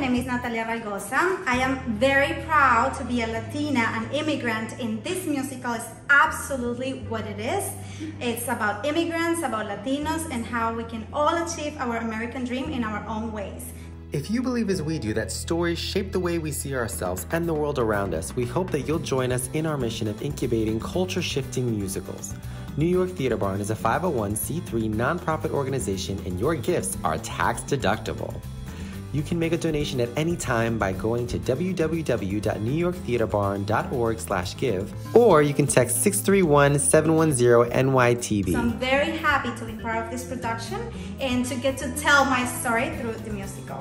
Name is Nathalia Valgosa. I am very proud to be a Latina, an immigrant in this musical is absolutely what it is. It's about immigrants, about Latinos, and how we can all achieve our American dream in our own ways. If you believe as we do that stories shape the way we see ourselves and the world around us, we hope that you'll join us in our mission of incubating culture shifting musicals. New York Theatre Barn is a 501c3 nonprofit organization, and your gifts are tax deductible. You can make a donation at any time by going to www.newyorktheaterbarn.org/give, or you can text 631-710-NYTB. So I'm very happy to be part of this production and to get to tell my story through the musical.